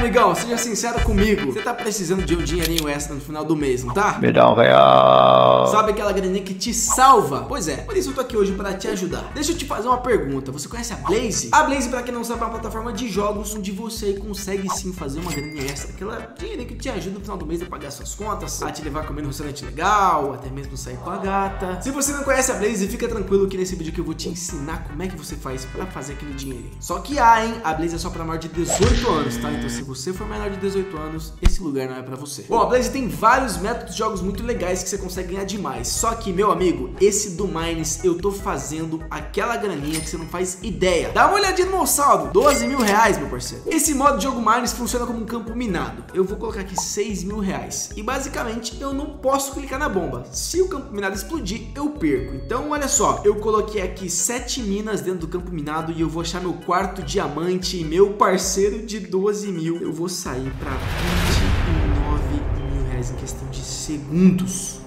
amigão, seja sincero comigo. Você tá precisando de um dinheirinho extra no final do mês, não tá? Me dá um real. Sabe aquela graninha que te salva? Pois é, por isso eu tô aqui hoje pra te ajudar. Deixa eu te fazer uma pergunta. Você conhece a Blaze? A Blaze, pra quem não sabe, é uma plataforma de jogos onde você consegue sim fazer uma graninha extra. Aquela dinheirinha que te ajuda no final do mês a pagar suas contas, a te levar a comer num restaurante legal, até mesmo sair com a gata. Se você não conhece a Blaze, fica tranquilo que nesse vídeo aqui eu vou te ensinar como é que você faz pra fazer aquele dinheirinho. Só que ah, hein, a Blaze é só pra maior de 18 anos, tá? Então se você for menor de 18 anos, esse lugar não é pra você. Bom, a Blaze tem vários métodos de jogos muito legais que você consegue ganhar demais. Só que, meu amigo, esse do Mines eu tô fazendo aquela graninha que você não faz ideia. Dá uma olhadinha no meu saldo, 12 mil reais, meu parceiro. Esse modo de jogo Mines funciona como um campo minado. Eu vou colocar aqui 6 mil reais. E basicamente eu não posso clicar na bomba. Se o campo minado explodir, eu perco. Então, olha só, eu coloquei aqui 7 minas dentro do campo minado e eu vou achar meu quarto diamante e meu parceiro de 12 mil. Eu vou sair pra 29 mil reais em questão de segundos.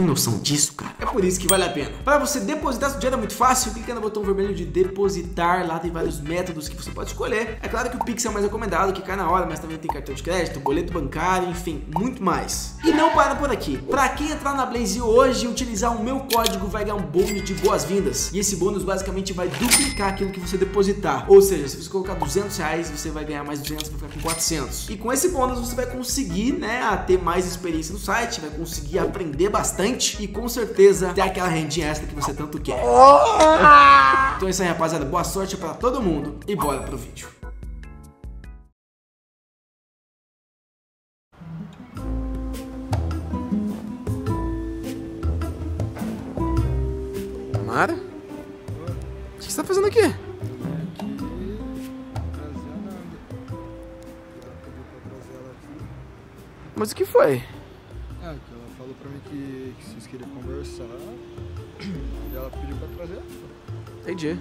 Tem noção disso, cara? É por isso que vale a pena. Para você depositar seu dinheiro é muito fácil, clica no botão vermelho de depositar. Lá tem vários métodos que você pode escolher. É claro que o Pix é o mais recomendado, que cai na hora, mas também tem cartão de crédito, boleto bancário, enfim, muito mais. E não para por aqui. Para quem entrar na Blaze hoje e utilizar o meu código, vai ganhar um bônus de boas-vindas. E esse bônus basicamente vai duplicar aquilo que você depositar. Ou seja, se você colocar 200 reais, você vai ganhar mais 200, vai ficar com 400. E com esse bônus você vai conseguir, né, ter mais experiência no site, vai conseguir aprender bastante e com certeza ter aquela rendinha extra que você tanto quer. Então é isso aí, rapaziada. Boa sorte para todo mundo e bora pro vídeo. Mara? O que você tá fazendo aqui? Mas o que foi? É, que falou pra mim que, que vocês queriam conversar e ela pediu pra trazer ela. Entendi.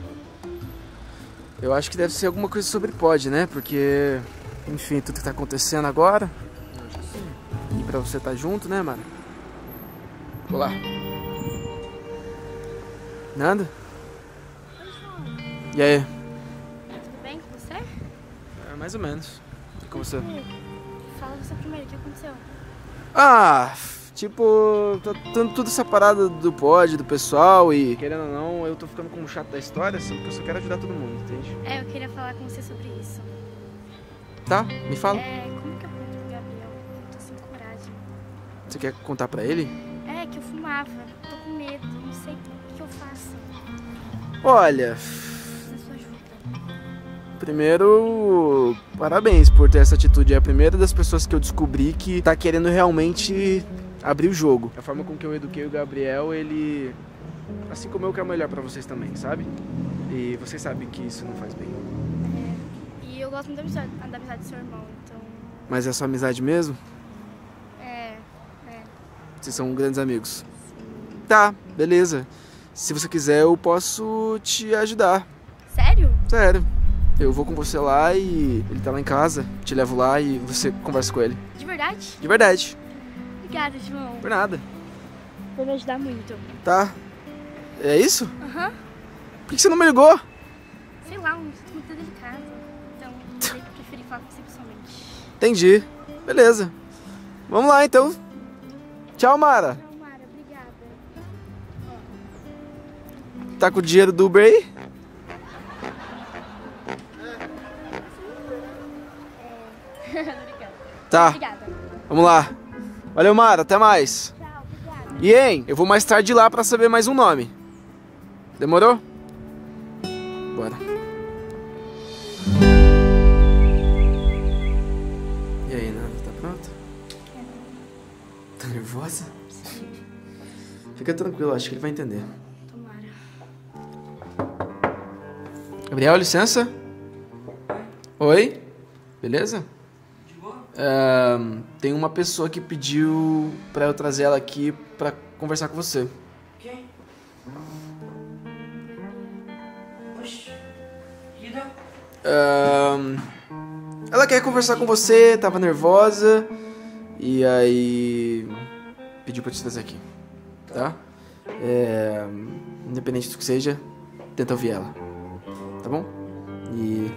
Eu acho que deve ser alguma coisa sobre pod, né? Porque, enfim, tudo que tá acontecendo agora. Eu acho que sim. E pra você estar tá junto, né, mano? Vou lá. Nanda? E aí? Tudo bem com você? É, mais ou menos. E com você? Fala você primeiro, o que aconteceu? Ah, tipo, tá tudo essa parada do pod, do pessoal e. Querendo ou não, eu tô ficando como chato da história, sendo que eu só quero ajudar todo mundo, entende? É, eu queria falar com você sobre isso. Tá? Me fala. É, como que eu conto pro Gabriel? Eu tô sem coragem. Você quer contar pra ele? É, que eu fumava. Tô com medo, não sei o que eu faço. Olha, primeiro, parabéns por ter essa atitude. É a primeira das pessoas que eu descobri que tá querendo realmente abrir o jogo. A forma com que eu eduquei o Gabriel, ele. Assim como eu quero melhor pra vocês também, sabe? E vocês sabem que isso não faz bem. E eu gosto muito da amizade, da amizade do seu irmão, então. Mas é só amizade mesmo? É, Vocês são grandes amigos. Tá, beleza. Se você quiser, eu posso te ajudar. sério? Sério. Eu vou com você lá e ele tá lá em casa. Te levo lá e você conversa com ele. De verdade? De verdade. Obrigada, João. Por nada. Vai me ajudar muito. Tá. É isso? Aham. Por que você não me ligou? Sei lá, um assunto muito delicado. Então, eu preferi falar com você pessoalmente. Entendi. Beleza. Vamos lá então. Tchau, Mara. Não, Mara, obrigada. Tá com o dinheiro do Uber aí? obrigada. Tá. Obrigada. Vamos lá. Valeu, Mara. Até mais. Tchau, obrigada. E hein, eu vou mais tarde lá pra saber mais um nome. Demorou? Bora. E aí, Nanda, tá pronta? Tá nervosa? Fica tranquilo, acho que ele vai entender. Tomara. Gabriel, licença? Oi? Beleza? Tem uma pessoa que pediu pra eu trazer ela aqui pra conversar com você. Quem? Oxi. Ahn, ela quer conversar com você, tava nervosa e aí pediu pra te trazer aqui, tá? É, independente do que seja, tenta ouvir ela, tá bom? E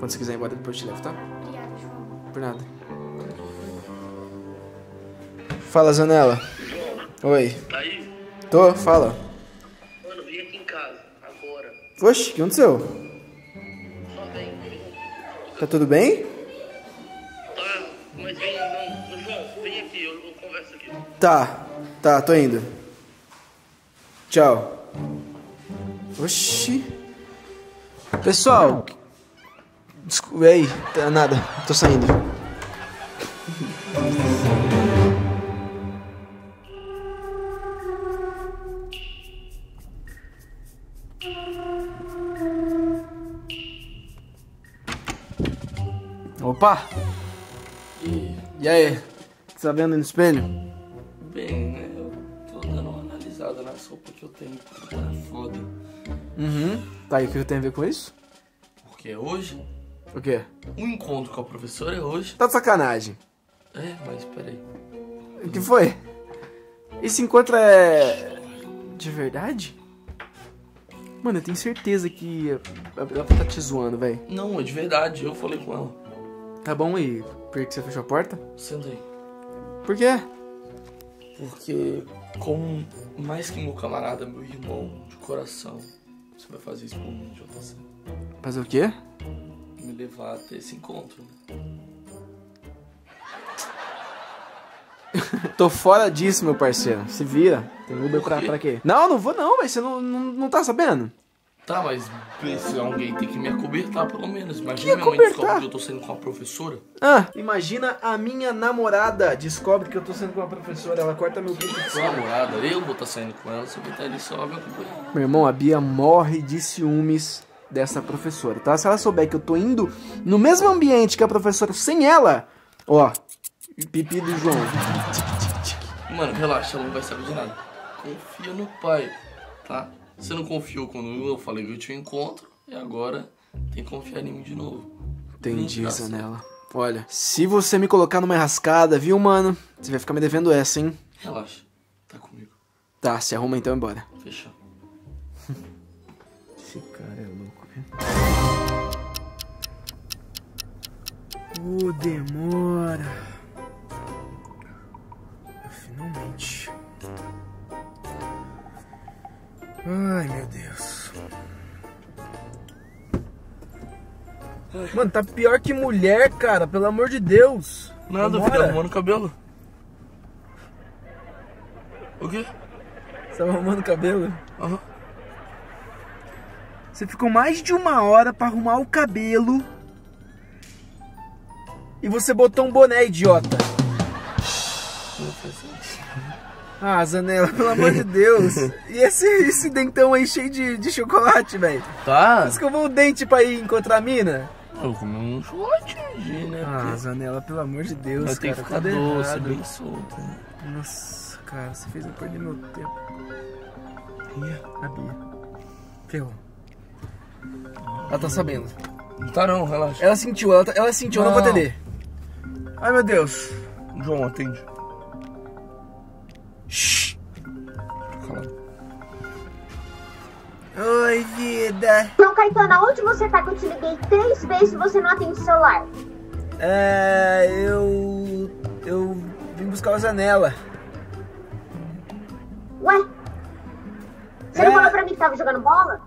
Quando você quiser ir embora, depois eu te levo, tá? Obrigada, João. Por nada. Fala, Zanella. Oi. Tá aí? Tô, fala. Mano, vim aqui em casa, agora. Oxe, o que aconteceu? Só vem, vem. Tá tudo bem? Tá, mas vem, não. João, vem aqui, eu, eu converso aqui. Tá, tá, tô indo. Tchau. Oxi. Pessoal. Desculpa, aí, tá nada, tô saindo. Opa! E aí? O que você tá vendo no espelho? Bem, né? Eu tô dando uma analisada nas roupas que eu tenho. Tá foda. Uhum. Tá, e o que tem a ver com isso? Porque é hoje. O quê? O encontro com a professora é hoje. Tá de sacanagem. É, mas peraí. O que foi? Esse encontro é. de verdade? Mano, eu tenho certeza que ela tá te zoando, velho. Não, é de verdade. Eu falei com ela. Tá bom aí. Por que você fechou a porta? Senta aí. Por quê? Porque, como mais que meu camarada, meu irmão de coração, você vai fazer isso por mim, JC. Fazer o quê? Me levar até esse encontro. Tô fora disso, meu parceiro. Se vira. Tem Uber pra, quê? pra quê? Não, não vou não, velho. Você não, não, não tá sabendo? Tá, mas se alguém tem que me acobertar, pelo menos. Que Imagina minha mãe descobre que eu tô saindo com a professora. Ah, imagina a minha namorada descobre que eu tô sendo com uma professora. Ela corta meu pinto Sua fora. namorada, eu vou estar saindo com ela, você vai estar ali só me acompanhando. Meu irmão, a Bia morre de ciúmes dessa professora, tá? Se ela souber que eu tô indo no mesmo ambiente que a professora sem ela, ó, pipi do João. Mano, relaxa, ela não vai saber de nada. Confia no pai, tá? Você não confiou quando eu falei que eu um encontro, e agora tem que confiar em mim de novo. Entendi. Zanella. Olha, se você me colocar numa enrascada, viu, mano? Você vai ficar me devendo essa, hein? Relaxa, tá comigo. Tá, se arruma então e bora. Fechou. Esse cara é louco, viu? Ô, demora. Finalmente. Ai, meu Deus. Mano, tá pior que mulher, cara, pelo amor de Deus. Nada, filho, arrumando o cabelo. O quê? Você tá arrumando o cabelo? Aham. Você ficou mais de uma hora pra arrumar o cabelo. E você botou um boné, idiota. Não faz sentido. Ah, Zanella, pelo amor de Deus. E esse, esse dentão aí cheio de, de chocolate, velho? Tá? Escovou o dente pra ir encontrar a mina? Eu comi um chocolatinho, né? Ah, porque Zanella, pelo amor de Deus, Mas tem cara. que ficar doce, errado. bem solto. né? Nossa, cara, você fez eu perder meu tempo. Ih, a Bia. Ferrou. Ela tá sabendo. Não tá não, relaxa. Ela sentiu, ela, tá- ela sentiu, eu não vou Não. atender. Ai, meu Deus. João, atende. Vida. João Caetano, aonde você tá que eu te liguei três vezes e você não atende o celular? É, eu. Eu vim buscar o Zanella. Ué? Você É. não falou pra mim que tava jogando bola?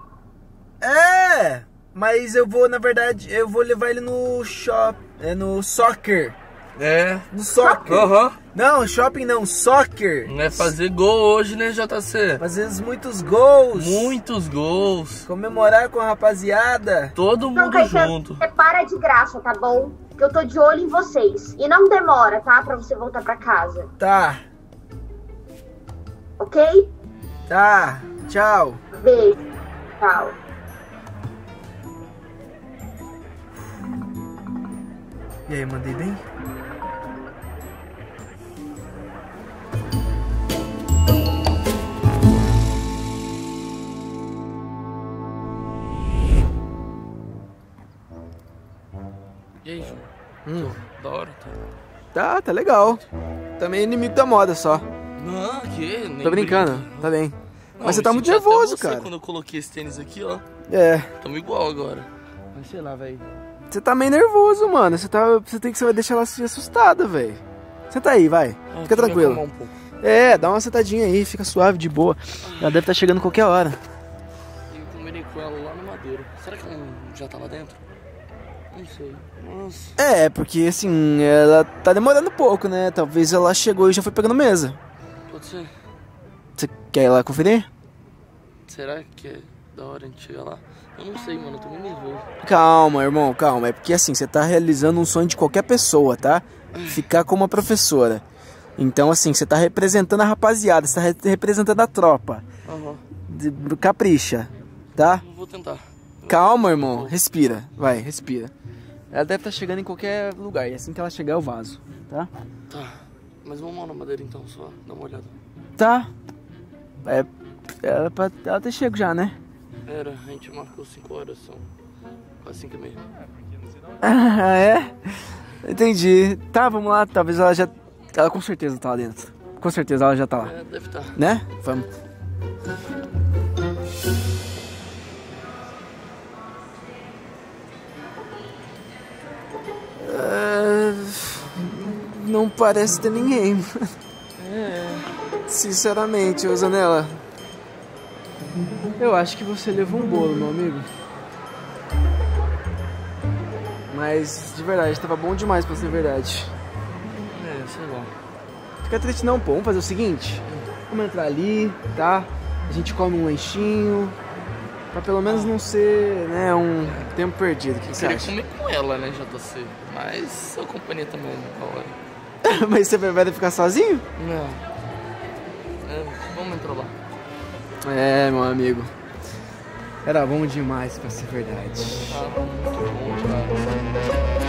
É, mas eu vou, na verdade, eu vou levar ele no shop. É no soccer. É. No soccer. Aham. Não, shopping não, soccer. Não é fazer gol hoje, né, JC? Fazer muitos gols. Muitos gols. Comemorar com a rapaziada. Todo João mundo Caetano, junto. você para de graça, tá bom? Que eu tô de olho em vocês. E não demora, tá? Pra você voltar pra casa. Tá, Ok? tá. Tchau. Beijo. Tchau. E aí, mandei bem? Tá, tá legal. Também inimigo da moda só. Não, que? Nem Tô brincando, brinca. tá bem. Não, Mas você tá muito nervoso, cara. quando eu coloquei esse tênis aqui, ó. É. Tamo igual agora. Mas sei lá, velho. Você tá meio nervoso, mano. Você tá. Você tem que você vai deixar ela se assustada, velho. Senta aí, vai. Fica tranquilo. Um. É, dá uma sentadinha aí, fica suave, de boa. Ela deve estar chegando qualquer hora. Eu combinei com ela lá no Madeiro. Será que ela já tá lá dentro? Não sei. Nossa. É, porque assim, ela tá demorando um pouco, né? Talvez ela chegou e já foi pegando mesa. Pode ser. Você quer ir lá conferir? Será que é da hora a gente chegar lá? Eu não sei, mano. Eu tô meio nervoso. Calma, irmão, calma. É porque assim, você tá realizando um sonho de qualquer pessoa, tá? Ficar como uma professora. Então, assim, você tá representando a rapaziada, você tá re- representando a tropa. Aham. De- Capricha, tá? Eu vou tentar. Calma, irmão. Respira. Vai, respira. Ela deve estar chegando em qualquer lugar. E assim que ela chegar, eu vazo, tá? Tá. Mas vamos lá na madeira então, só. Dá uma olhada. Tá. É. Ela, pra, ela ter chego já, né? Era, a gente marcou 5 horas, são quase 5 e meia. Ah, é? Entendi. Tá, vamos lá. Talvez ela já. Ela com certeza tá lá dentro. Com certeza ela já tá lá. É, deve estar. Né? Vamos. Não parece ter ninguém. Sinceramente, ô Zanella. Eu acho que você levou um bolo, meu amigo. Mas, de verdade, tava bom demais pra ser verdade. É, sei lá. Fica triste não, pô. Vamos fazer o seguinte. Vamos entrar ali, tá? A gente come um lanchinho. Pra pelo menos não ser, né, um tempo perdido. O que, que você Queria acha? comer com ela, né, JC? Mas a companhia também é da hora. Mas você vai ficar sozinho? Não. É, vamos entrar lá. É, meu amigo. Era bom demais pra ser verdade. Tá muito bom, cara.